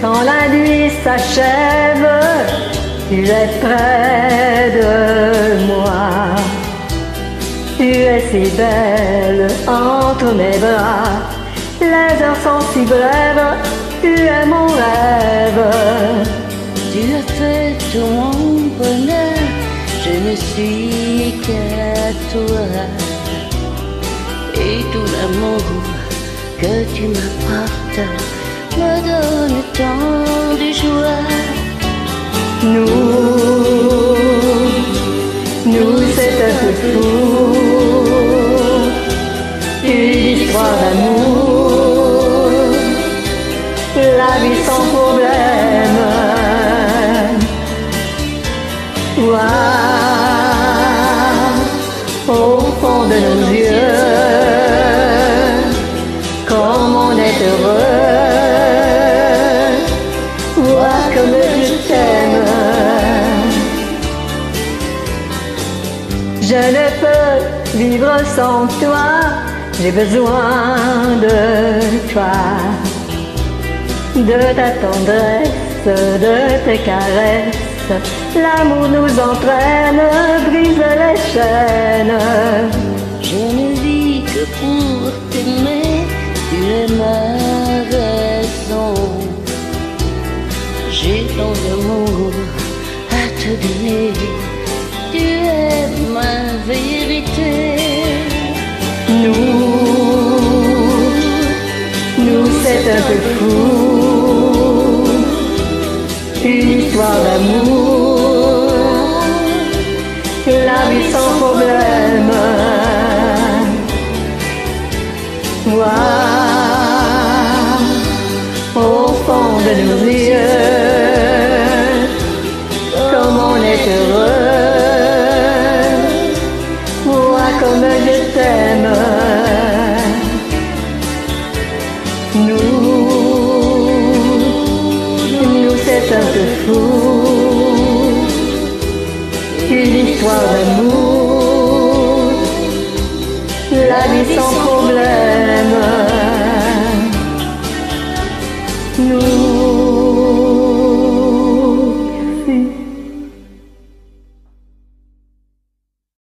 Quand la nuit s'achève, tu es près de si belle entre mes bras. Les heures sont si brèves, tu es mon rêve. Tu as fait tout mon bonheur, je ne suis qu'à toi. Et tout l'amour que tu m'apportes me donne tant de joie. Nous, Au fond de nos yeux, comme on est heureux. Vois comme je t'aime. Je ne peux vivre sans toi, j'ai besoin de toi, de ta tendresse, de tes caresses. L'amour nous entraîne, brise les chaînes. Je ne vis que pour t'aimer, tu es ma raison. J'ai tant d'amour à te donner, tu es ma vérité. Nous, nous c'est un peu fou, une histoire d'amour, vie sans problème. Waouh, au fond de nos yeux, comme on est heureux, vois comme je t'aime. Nous, nous c'est un peu fou, histoire d'amour, la vie sans problème.